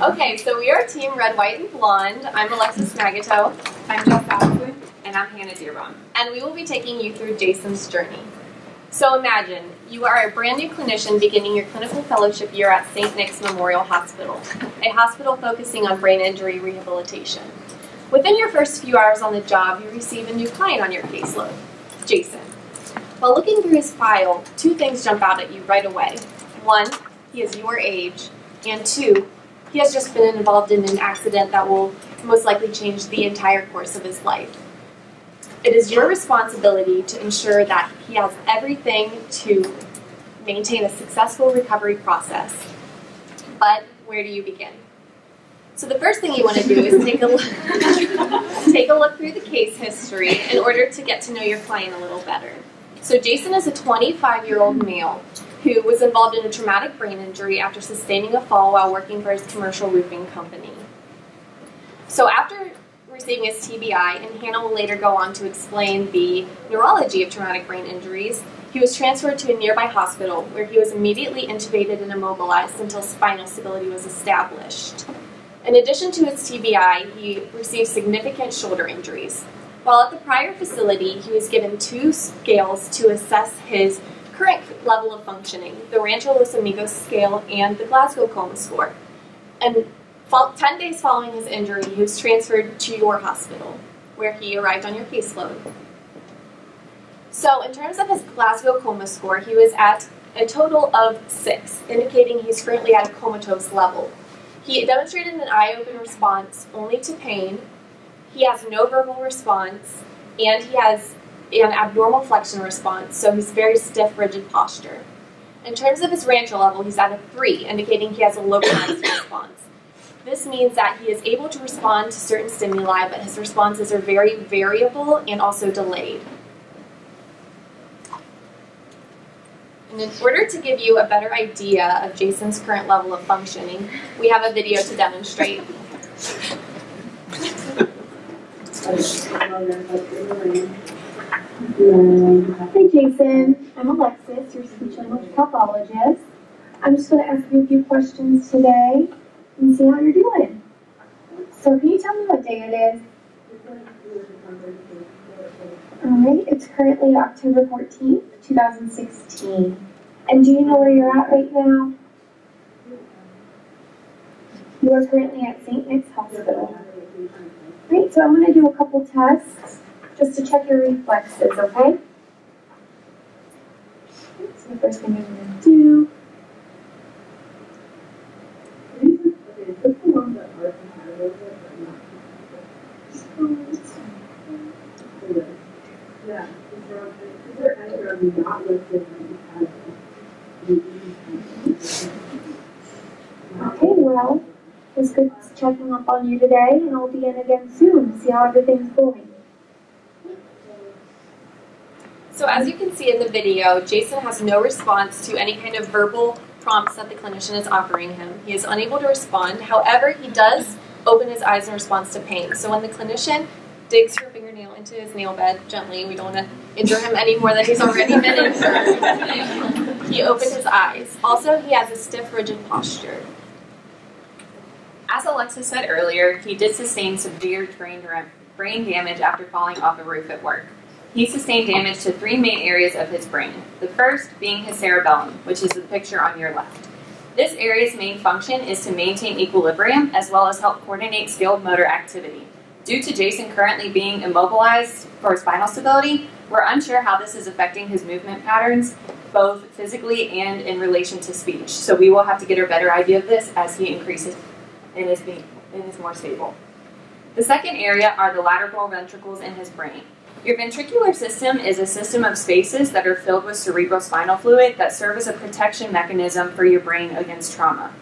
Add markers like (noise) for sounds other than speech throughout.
Okay, so we are Team Red, White, and Blonde. I'm Alexis Magato. I'm Jess Allison. And I'm Hannah Dearbaum. And we will be taking you through Jason's journey. So imagine you are a brand new clinician beginning your clinical fellowship year at St. Nick's Memorial Hospital, a hospital focusing on brain injury rehabilitation. Within your first few hours on the job, you receive a new client on your caseload, Jason. While looking through his file, two things jump out at you right away. One, he is your age, and two, he has just been involved in an accident that will most likely change the entire course of his life. It is your responsibility to ensure that he has everything to maintain a successful recovery process. But where do you begin? So the first thing you want to do is take a look, (laughs) take a look through the case history in order to get to know your client a little better. So Jason is a 25-year-old male who was involved in a traumatic brain injury after sustaining a fall while working for his commercial roofing company. So after receiving his TBI, and Hannah will later go on to explain the neurology of traumatic brain injuries, he was transferred to a nearby hospital where he was immediately intubated and immobilized until spinal stability was established. In addition to his TBI, he received significant shoulder injuries. While at the prior facility, he was given two scales to assess his current level of functioning, the Rancho Los Amigos scale and the Glasgow Coma score. And 10 days following his injury, he was transferred to your hospital, where he arrived on your caseload. So in terms of his Glasgow Coma score, he was at a total of six, indicating he's currently at a comatose level. He demonstrated an eye-open response only to pain. He has no verbal response, and he has an abnormal flexion response, so he's very stiff, rigid posture. In terms of his Rancho level, he's at a 3, indicating he has a localized (coughs) response. This means that he is able to respond to certain stimuli, but his responses are very variable and also delayed. And in order to give you a better idea of Jason's current level of functioning, we have a video to demonstrate. (laughs) Mm, Hi Jason, I'm Alexis, your speech language pathologist. I'm just going to ask you a few questions today and see how you're doing. So can you tell me what day it is? Alright, it's currently October 14th, 2016. And do you know where you're at right now? You are currently at St. Nick's Hospital. Great, so I'm going to do a couple tests just to check your reflexes, okay? So the first thing I'm going to do. Okay, well, it's good checking up on you today, and I'll be in again soon to see how everything's going. So as you can see in the video, Jason has no response to any kind of verbal prompts that the clinician is offering him. He is unable to respond. However, he does open his eyes in response to pain. So when the clinician digs her fingernail into his nail bed gently, we don't want to injure him any more than he's already been injured. he opened his eyes. Also, he has a stiff, rigid posture. As Alexis said earlier, he did sustain severe brain damage after falling off a roof at work. He sustained damage to three main areas of his brain. The first being his cerebellum, which is the picture on your left. This area's main function is to maintain equilibrium as well as help coordinate skilled motor activity. Due to Jason currently being immobilized for spinal stability, we're unsure how this is affecting his movement patterns, both physically and in relation to speech. So we will have to get a better idea of this as he increases and is, being, and is more stable. The second area are the lateral ventricles in his brain. Your ventricular system is a system of spaces that are filled with cerebrospinal fluid that serve as a protection mechanism for your brain against trauma.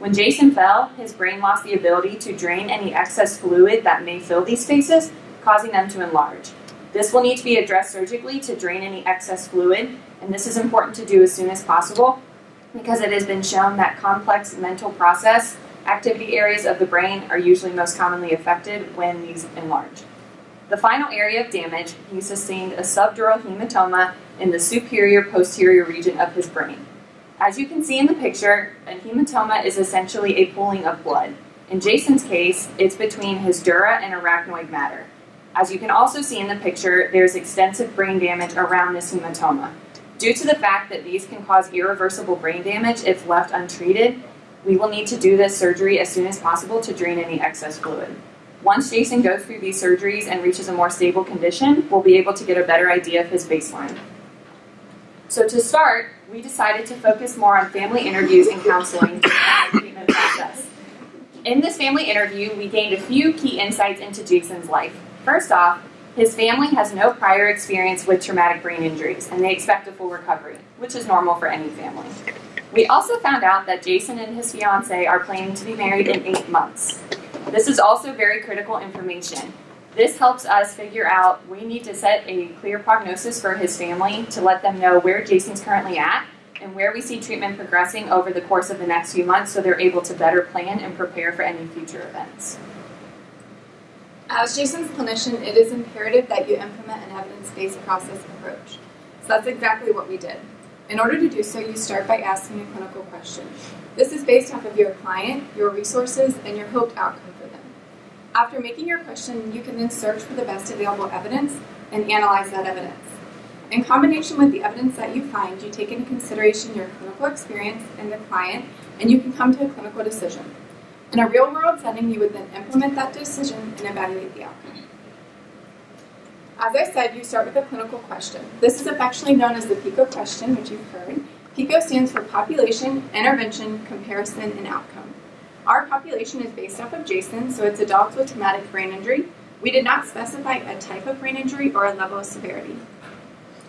When Jason fell, his brain lost the ability to drain any excess fluid that may fill these spaces, causing them to enlarge. This will need to be addressed surgically to drain any excess fluid, and this is important to do as soon as possible because it has been shown that complex mental process activity areas of the brain are usually most commonly affected when these enlarge. The final area of damage, he sustained a subdural hematoma in the superior posterior region of his brain. As you can see in the picture, a hematoma is essentially a pooling of blood. In Jason's case, it's between his dura and arachnoid matter. As you can also see in the picture, there's extensive brain damage around this hematoma. Due to the fact that these can cause irreversible brain damage if left untreated, we will need to do this surgery as soon as possible to drain any excess fluid. Once Jason goes through these surgeries and reaches a more stable condition, we'll be able to get a better idea of his baseline. So to start, we decided to focus more on family interviews and counseling the treatment process. In this family interview, we gained a few key insights into Jason's life. First off, his family has no prior experience with traumatic brain injuries, and they expect a full recovery, which is normal for any family. We also found out that Jason and his fiance are planning to be married in eight months. This is also very critical information. This helps us figure out we need to set a clear prognosis for his family to let them know where Jason's currently at and where we see treatment progressing over the course of the next few months so they're able to better plan and prepare for any future events. As Jason's clinician, it is imperative that you implement an evidence-based process approach. So that's exactly what we did. In order to do so, you start by asking a clinical question. This is based off of your client, your resources, and your hoped outcome for them. After making your question, you can then search for the best available evidence and analyze that evidence. In combination with the evidence that you find, you take into consideration your clinical experience and the client, and you can come to a clinical decision. In a real world setting, you would then implement that decision and evaluate the outcome. As I said, you start with a clinical question. This is affectionately known as the PICO question, which you've heard. PICO stands for Population, Intervention, Comparison, and Outcome. Our population is based off of Jason, so it's adults with traumatic brain injury. We did not specify a type of brain injury or a level of severity.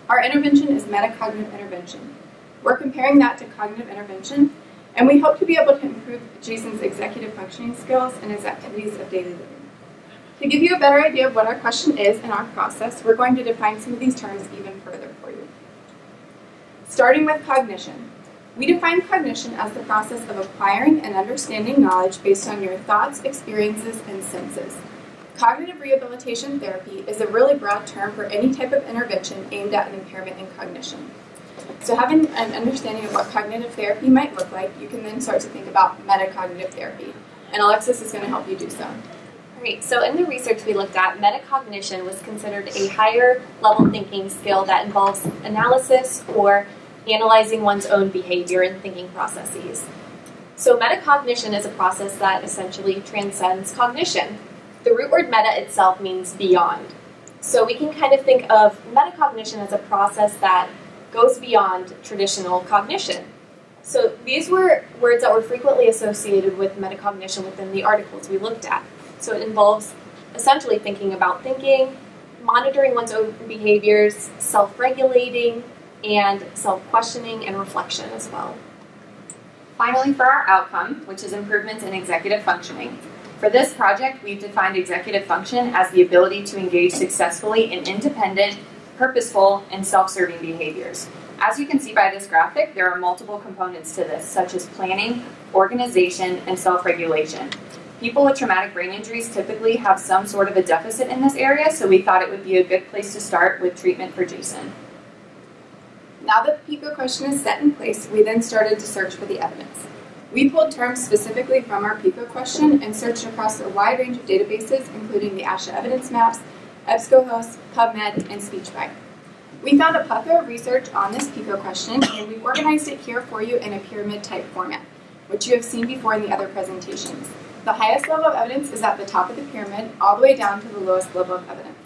Our intervention is metacognitive intervention. We're comparing that to cognitive intervention, and we hope to be able to improve Jason's executive functioning skills and his activities of daily living. To give you a better idea of what our question is and our process, we're going to define some of these terms even further for you. Starting with cognition. We define cognition as the process of acquiring and understanding knowledge based on your thoughts, experiences, and senses. Cognitive rehabilitation therapy is a really broad term for any type of intervention aimed at an impairment in cognition. So having an understanding of what cognitive therapy might look like, you can then start to think about metacognitive therapy. And Alexis is going to help you do so. Great. So in the research we looked at, metacognition was considered a higher level thinking skill that involves analysis or analyzing one's own behavior and thinking processes. So metacognition is a process that essentially transcends cognition. The root word meta itself means beyond. So we can kind of think of metacognition as a process that goes beyond traditional cognition. So these were words that were frequently associated with metacognition within the articles we looked at. So it involves essentially thinking about thinking, monitoring one's own behaviors, self regulating, and self questioning and reflection as well. Finally, for our outcome, which is improvements in executive functioning. For this project, we've defined executive function as the ability to engage successfully in independent, purposeful, and self serving behaviors. As you can see by this graphic, there are multiple components to this, such as planning, organization, and self regulation. People with traumatic brain injuries typically have some sort of a deficit in this area, so we thought it would be a good place to start with treatment for Jason. Now that the PICO question is set in place, we then started to search for the evidence. We pulled terms specifically from our PICO question and searched across a wide range of databases, including the ASHA evidence maps, EBSCOhost, PubMed, and SpeechBite. We found a plethora of research on this PICO question, and we organized it here for you in a pyramid type format, which you have seen before in the other presentations. The highest level of evidence is at the top of the pyramid, all the way down to the lowest level of evidence.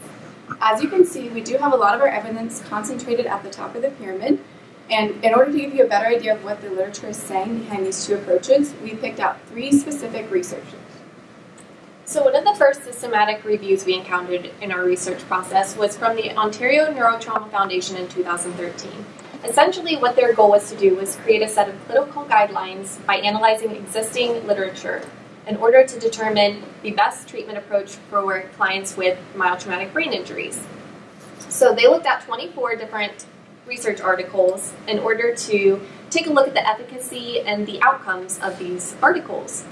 As you can see, we do have a lot of our evidence concentrated at the top of the pyramid, and in order to give you a better idea of what the literature is saying behind these two approaches, we picked out three specific researchers. So one of the first systematic reviews we encountered in our research process was from the Ontario Neurotrauma Foundation in 2013. Essentially, what their goal was to do was create a set of clinical guidelines by analyzing existing literature in order to determine the best treatment approach for clients with mild traumatic brain injuries. So they looked at 24 different research articles in order to take a look at the efficacy and the outcomes of these articles.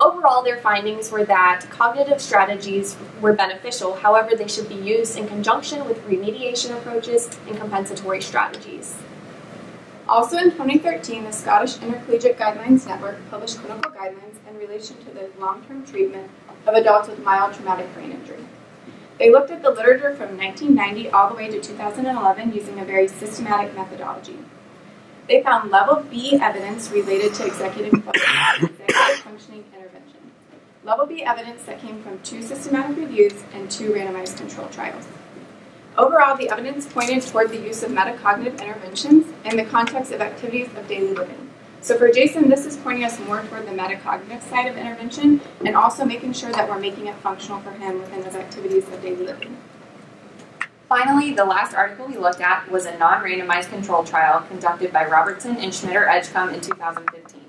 Overall, their findings were that cognitive strategies were beneficial, however, they should be used in conjunction with remediation approaches and compensatory strategies. Also in 2013, the Scottish Intercollegiate Guidelines Network published clinical guidelines in relation to the long-term treatment of adults with mild traumatic brain injury. They looked at the literature from 1990 all the way to 2011 using a very systematic methodology. They found level B evidence related to (coughs) executive, functioning intervention. Level B evidence that came from two systematic reviews and two randomized control trials. Overall, the evidence pointed toward the use of metacognitive interventions in the context of activities of daily living. So for Jason, this is pointing us more toward the metacognitive side of intervention and also making sure that we're making it functional for him within his activities of daily living. Finally, the last article we looked at was a non-randomized control trial conducted by Robertson and Schmitter-Edgecombe in 2015.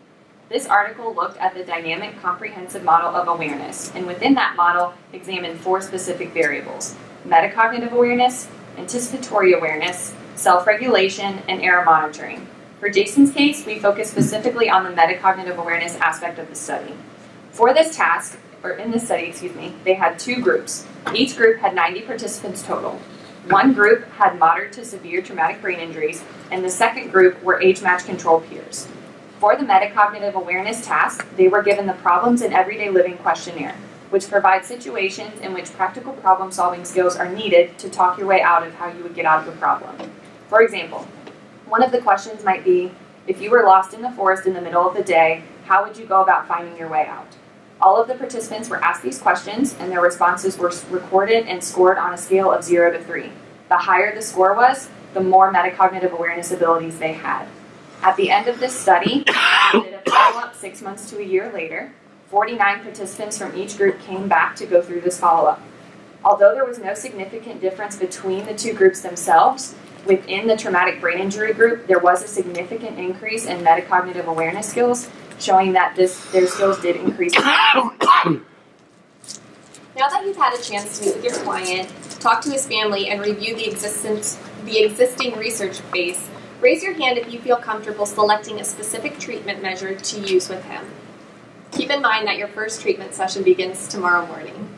This article looked at the dynamic comprehensive model of awareness, and within that model examined four specific variables, metacognitive awareness, anticipatory awareness, self-regulation, and error monitoring. For Jason's case, we focused specifically on the metacognitive awareness aspect of the study. For this task, or in this study, excuse me, they had two groups. Each group had 90 participants total. One group had moderate to severe traumatic brain injuries, and the second group were age-matched control peers. For the metacognitive awareness task, they were given the Problems in Everyday Living questionnaire which provides situations in which practical problem solving skills are needed to talk your way out of how you would get out of a problem. For example, one of the questions might be if you were lost in the forest in the middle of the day, how would you go about finding your way out? All of the participants were asked these questions, and their responses were recorded and scored on a scale of 0 to 3. The higher the score was, the more metacognitive awareness abilities they had. At the end of this study, (coughs) we did a follow up six months to a year later, 49 participants from each group came back to go through this follow-up. Although there was no significant difference between the two groups themselves, within the traumatic brain injury group, there was a significant increase in metacognitive awareness skills, showing that this their skills did increase. (coughs) now that you've had a chance to meet with your client, talk to his family, and review the existence the existing research base, raise your hand if you feel comfortable selecting a specific treatment measure to use with him. Keep in mind that your first treatment session begins tomorrow morning.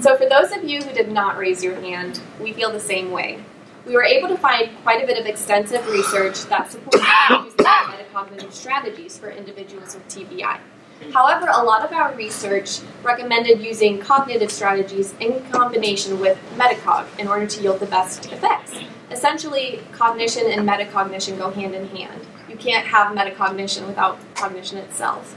so for those of you who did not raise your hand, we feel the same way. We were able to find quite a bit of extensive research that supports using metacognitive strategies for individuals with TBI. However, a lot of our research recommended using cognitive strategies in combination with metacog in order to yield the best effects. Essentially, cognition and metacognition go hand in hand you can't have metacognition without cognition itself.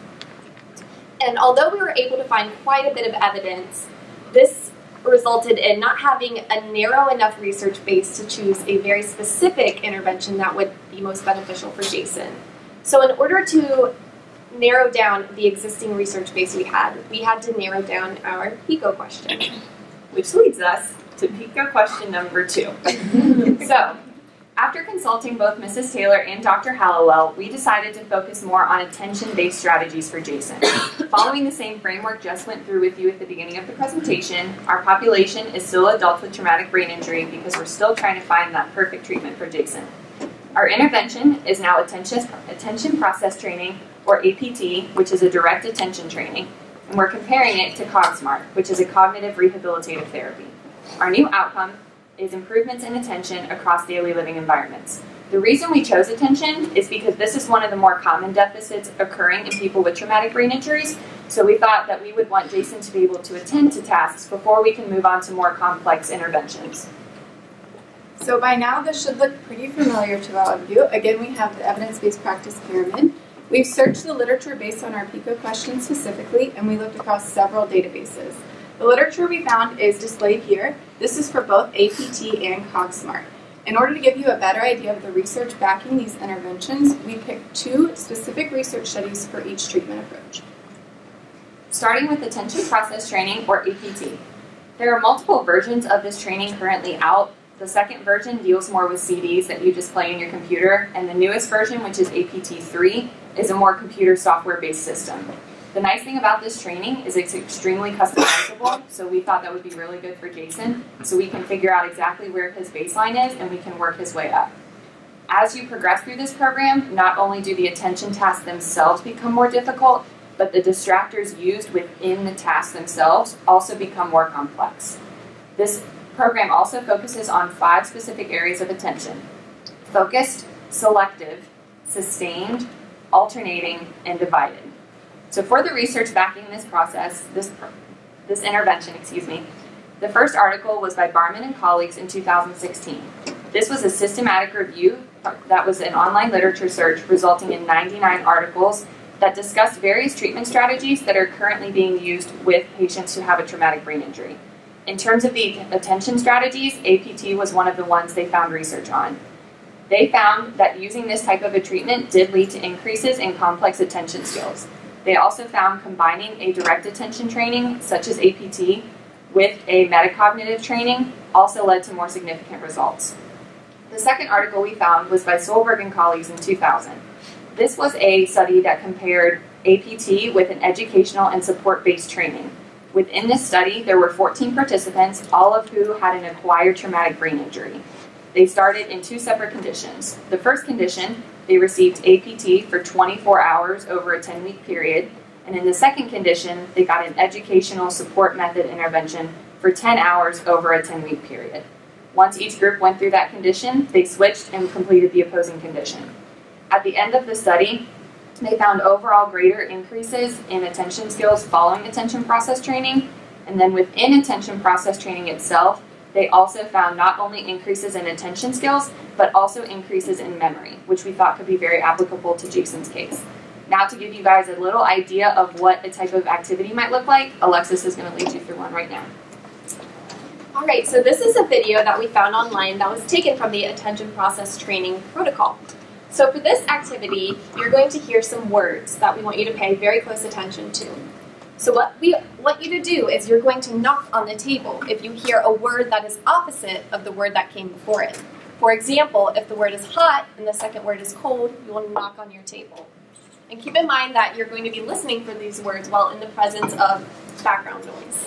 And although we were able to find quite a bit of evidence, this resulted in not having a narrow enough research base to choose a very specific intervention that would be most beneficial for Jason. So in order to narrow down the existing research base we had, we had to narrow down our PICO question. Which leads us to PICO question number two. (laughs) so, after consulting both Mrs. Taylor and Dr. Hallowell, we decided to focus more on attention-based strategies for Jason. (coughs) Following the same framework just went through with you at the beginning of the presentation, our population is still adults with traumatic brain injury because we're still trying to find that perfect treatment for Jason. Our intervention is now attention, attention process training, or APT, which is a direct attention training, and we're comparing it to CogSmart, which is a cognitive rehabilitative therapy. Our new outcome is improvements in attention across daily living environments. The reason we chose attention is because this is one of the more common deficits occurring in people with traumatic brain injuries, so we thought that we would want Jason to be able to attend to tasks before we can move on to more complex interventions. So by now this should look pretty familiar to all of you. Again, we have the evidence-based practice pyramid. We've searched the literature based on our PICO questions specifically, and we looked across several databases. The literature we found is displayed here. This is for both APT and CogSmart. In order to give you a better idea of the research backing these interventions, we picked two specific research studies for each treatment approach. Starting with attention process training, or APT. There are multiple versions of this training currently out. The second version deals more with CDs that you just play in your computer, and the newest version, which is APT3, is a more computer software-based system. The nice thing about this training is it's extremely customizable, so we thought that would be really good for Jason, so we can figure out exactly where his baseline is and we can work his way up. As you progress through this program, not only do the attention tasks themselves become more difficult, but the distractors used within the tasks themselves also become more complex. This program also focuses on five specific areas of attention. focused, selective, sustained, alternating, and divided. So for the research backing this process, this, this intervention, excuse me, the first article was by Barman and colleagues in 2016. This was a systematic review that was an online literature search resulting in 99 articles that discussed various treatment strategies that are currently being used with patients who have a traumatic brain injury. In terms of the attention strategies, APT was one of the ones they found research on. They found that using this type of a treatment did lead to increases in complex attention skills. They also found combining a direct attention training, such as APT, with a metacognitive training also led to more significant results. The second article we found was by Sohlberg and colleagues in 2000. This was a study that compared APT with an educational and support-based training. Within this study, there were 14 participants, all of who had an acquired traumatic brain injury. They started in two separate conditions. The first condition, they received APT for 24 hours over a 10 week period. And in the second condition, they got an educational support method intervention for 10 hours over a 10 week period. Once each group went through that condition, they switched and completed the opposing condition. At the end of the study, they found overall greater increases in attention skills following attention process training. And then within attention process training itself, they also found not only increases in attention skills, but also increases in memory, which we thought could be very applicable to Jason's case. Now to give you guys a little idea of what a type of activity might look like, Alexis is going to lead you through one right now. All right, so this is a video that we found online that was taken from the attention process training protocol. So for this activity, you're going to hear some words that we want you to pay very close attention to. So what we want you to do is you're going to knock on the table if you hear a word that is opposite of the word that came before it. For example, if the word is hot and the second word is cold, you will knock on your table. And keep in mind that you're going to be listening for these words while in the presence of background noise.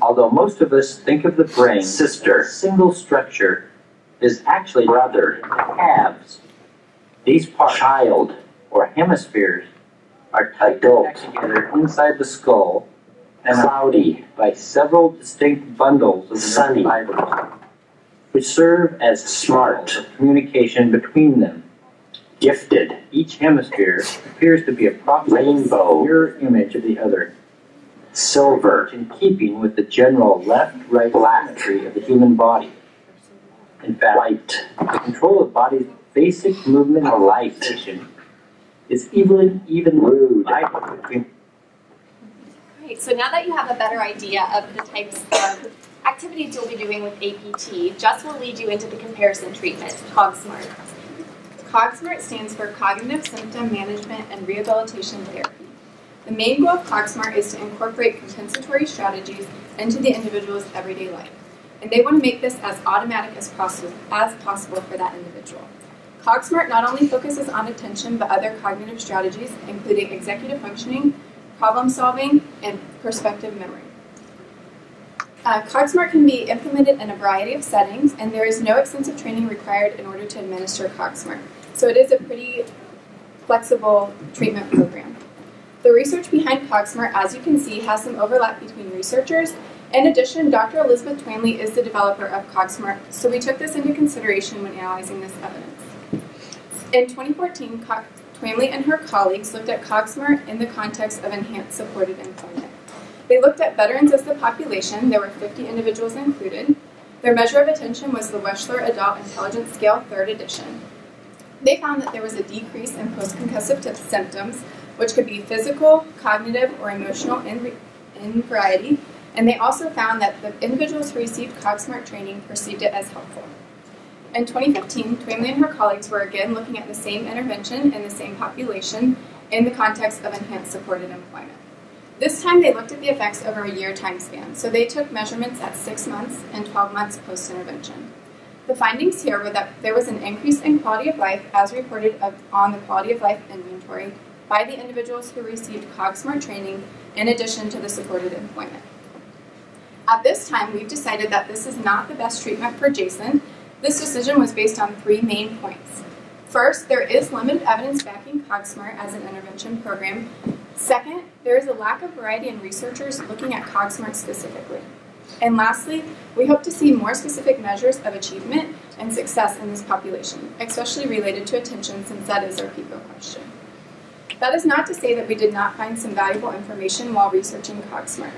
Although most of us think of the brain sister, single structure, is actually brother, halves. These parts, child, or hemispheres, are tight together inside the skull and cloudy by several distinct bundles of sunny. fibers, which serve as smart communication between them. Gifted. Each hemisphere appears to be a proper rainbow. mirror image of the other silver, in keeping with the general left-right symmetry of the human body. In fact, light, the control of body's basic movement or light is even even rude. between Great, so now that you have a better idea of the types of activities you'll be doing with APT, Jess will lead you into the comparison treatment, CogSmart. CogSmart stands for Cognitive Symptom Management and Rehabilitation Therapy. The main goal of CogSmart is to incorporate compensatory strategies into the individual's everyday life, and they want to make this as automatic as possible, as possible for that individual. CogSmart not only focuses on attention, but other cognitive strategies, including executive functioning, problem solving, and prospective memory. Uh, CogSmart can be implemented in a variety of settings, and there is no extensive training required in order to administer CogSmart. So it is a pretty flexible treatment program. The research behind CogSmart, as you can see, has some overlap between researchers. In addition, Dr. Elizabeth Twamley is the developer of CogSmart, so we took this into consideration when analyzing this evidence. In 2014, Co- Twamley and her colleagues looked at CogSmart in the context of enhanced supported employment. They looked at veterans as the population, there were 50 individuals included. Their measure of attention was the Wechsler Adult Intelligence Scale, third edition. They found that there was a decrease in post concussive symptoms, which could be physical, cognitive, or emotional in, in variety, and they also found that the individuals who received CogSmart training perceived it as helpful. In 2015, Twamley and her colleagues were again looking at the same intervention in the same population in the context of enhanced supported employment. This time they looked at the effects over a year time span, so they took measurements at 6 months and 12 months post intervention. The findings here were that there was an increase in quality of life as reported on the quality of life inventory by the individuals who received CogSmart training in addition to the supported employment. At this time, we've decided that this is not the best treatment for Jason. This decision was based on three main points. First, there is limited evidence backing CogSmart as an intervention program. Second, there is a lack of variety in researchers looking at CogSmart specifically. And lastly, we hope to see more specific measures of achievement and success in this population, especially related to attention since that is our PICO question. That is not to say that we did not find some valuable information while researching CogSmart.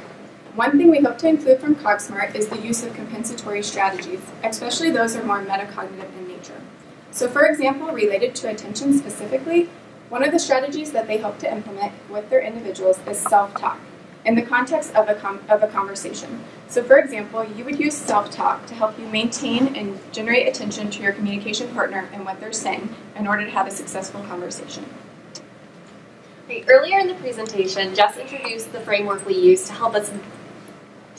One thing we hope to include from CogSmart is the use of compensatory strategies, especially those are more metacognitive in nature. So for example, related to attention specifically, one of the strategies that they hope to implement with their individuals is self-talk in the context of a, of a conversation. So for example, you would use self-talk to help you maintain and generate attention to your communication partner and what they're saying in order to have a successful conversation. Earlier in the presentation, Jess introduced the framework we use to help us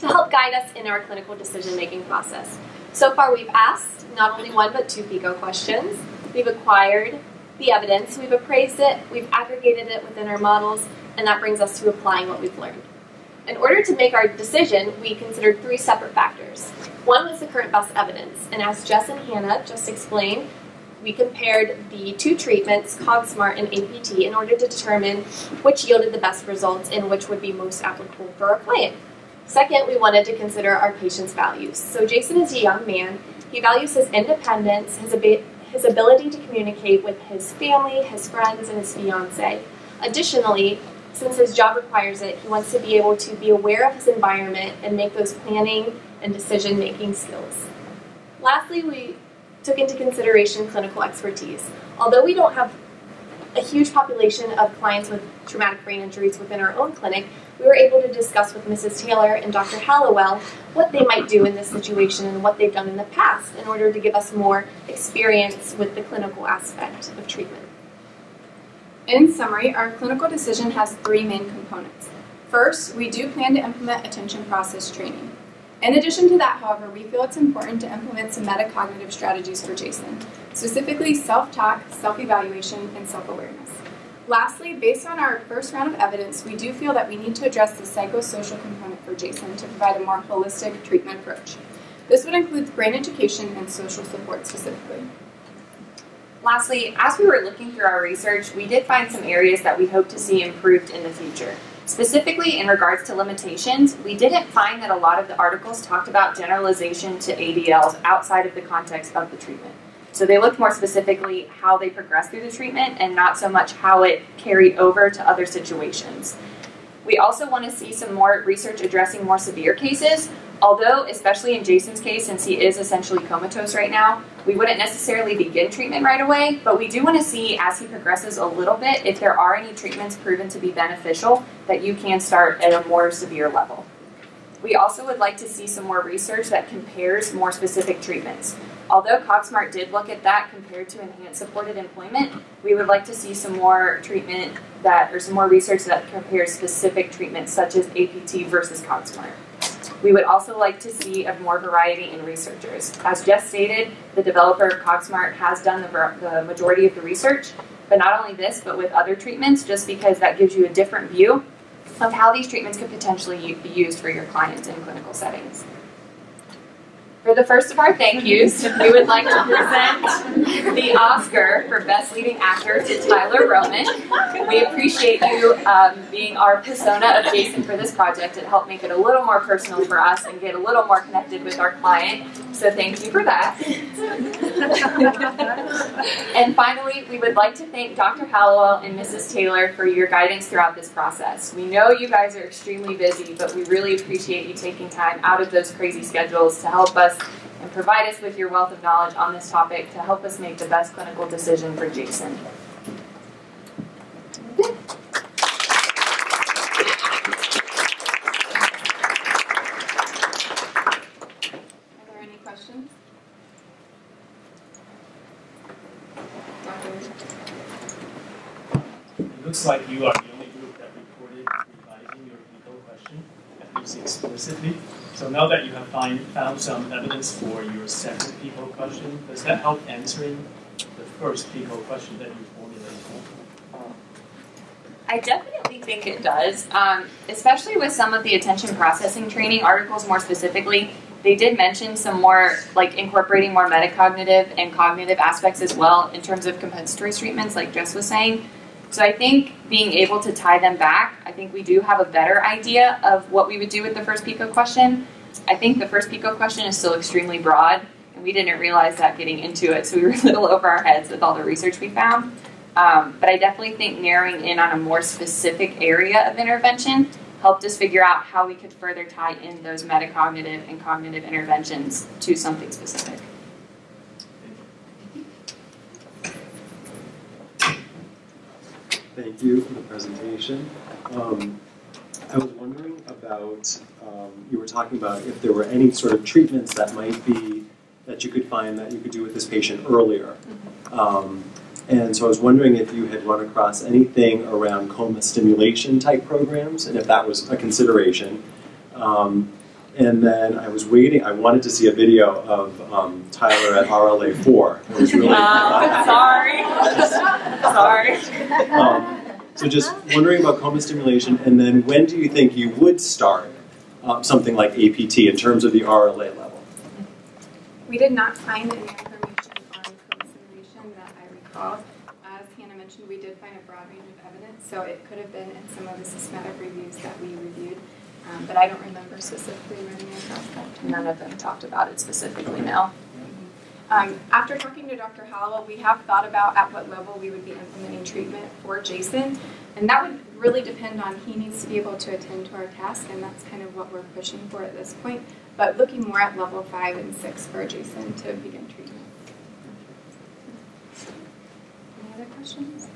to help guide us in our clinical decision-making process. So far, we've asked not only one but two PICO questions. We've acquired the evidence, we've appraised it, we've aggregated it within our models, and that brings us to applying what we've learned. In order to make our decision, we considered three separate factors. One was the current best evidence, and as Jess and Hannah just explained, we compared the two treatments, CogSmart and APT, in order to determine which yielded the best results and which would be most applicable for our client. Second, we wanted to consider our patient's values. So Jason is a young man. He values his independence, his, ab his ability to communicate with his family, his friends, and his fiance. Additionally, since his job requires it, he wants to be able to be aware of his environment and make those planning and decision making skills. Lastly, we took into consideration clinical expertise. Although we don't have a huge population of clients with traumatic brain injuries within our own clinic, we were able to discuss with Mrs. Taylor and Dr. Hallowell what they might do in this situation and what they've done in the past in order to give us more experience with the clinical aspect of treatment. In summary, our clinical decision has three main components. First, we do plan to implement attention process training. In addition to that, however, we feel it's important to implement some metacognitive strategies for Jason, specifically self-talk, self-evaluation, and self-awareness. Lastly, based on our first round of evidence, we do feel that we need to address the psychosocial component for Jason to provide a more holistic treatment approach. This would include brain education and social support specifically. Lastly, as we were looking through our research, we did find some areas that we hope to see improved in the future. Specifically, in regards to limitations, we didn't find that a lot of the articles talked about generalization to ADLs outside of the context of the treatment. So they looked more specifically how they progressed through the treatment and not so much how it carried over to other situations. We also want to see some more research addressing more severe cases, although, especially in Jason's case, since he is essentially comatose right now, we wouldn't necessarily begin treatment right away, but we do want to see as he progresses a little bit if there are any treatments proven to be beneficial that you can start at a more severe level. We also would like to see some more research that compares more specific treatments. Although CogSmart did look at that compared to enhanced supported employment, we would like to see some more treatment that, or some more research that compares specific treatments such as APT versus CogSmart. We would also like to see a more variety in researchers. As Jess stated, the developer of CogSmart has done the, the majority of the research, but not only this, but with other treatments, just because that gives you a different view of how these treatments could potentially be used for your clients in clinical settings. For the first of our thank yous, we would like to present the Oscar for Best Leading Actor to Tyler Roman. We appreciate you um, being our persona of Jason for this project. It helped make it a little more personal for us and get a little more connected with our client. So thank you for that. (laughs) and finally, we would like to thank Dr. Hallowell and Mrs. Taylor for your guidance throughout this process. We know you guys are extremely busy, but we really appreciate you taking time out of those crazy schedules to help us us and provide us with your wealth of knowledge on this topic to help us make the best clinical decision for Jason. Looks like you are the only group that reported revising your legal question, at least explicitly. So now that you have find, found some evidence for your second PICO question, does that help answering the first PICO question that you formulated? I definitely think it does, um, especially with some of the attention processing training articles more specifically. They did mention some more, like incorporating more metacognitive and cognitive aspects as well in terms of compensatory treatments, like Jess was saying. So I think being able to tie them back, I think we do have a better idea of what we would do with the first PICO question. I think the first PICO question is still extremely broad, and we didn't realize that getting into it, so we were a little (laughs) over our heads with all the research we found. Um, but I definitely think narrowing in on a more specific area of intervention helped us figure out how we could further tie in those metacognitive and cognitive interventions to something specific. Thank you for the presentation. Um, I was wondering about, um, you were talking about if there were any sort of treatments that might be, that you could find that you could do with this patient earlier. Um, and so I was wondering if you had run across anything around coma stimulation type programs and if that was a consideration. Um, and then I was waiting, I wanted to see a video of um, Tyler at RLA4. It was really (laughs) Oh, sorry. sorry. um, so just wondering about coma stimulation, and then when do you think you would start um, something like APT in terms of the RLA level? We did not find any information on co-simulation that I recall. As Hannah mentioned, we did find a broad range of evidence, so it could have been in some of the systematic reviews that we reviewed, um, but I don't remember specifically running across that. None of them talked about it specifically now. Um, after talking to Dr. Howell, we have thought about at what level we would be implementing treatment for Jason, and that would really depend on he needs to be able to attend to our task, and that's kind of what we're pushing for at this point. But looking more at level five and six for Jason to begin treatment. Any other questions?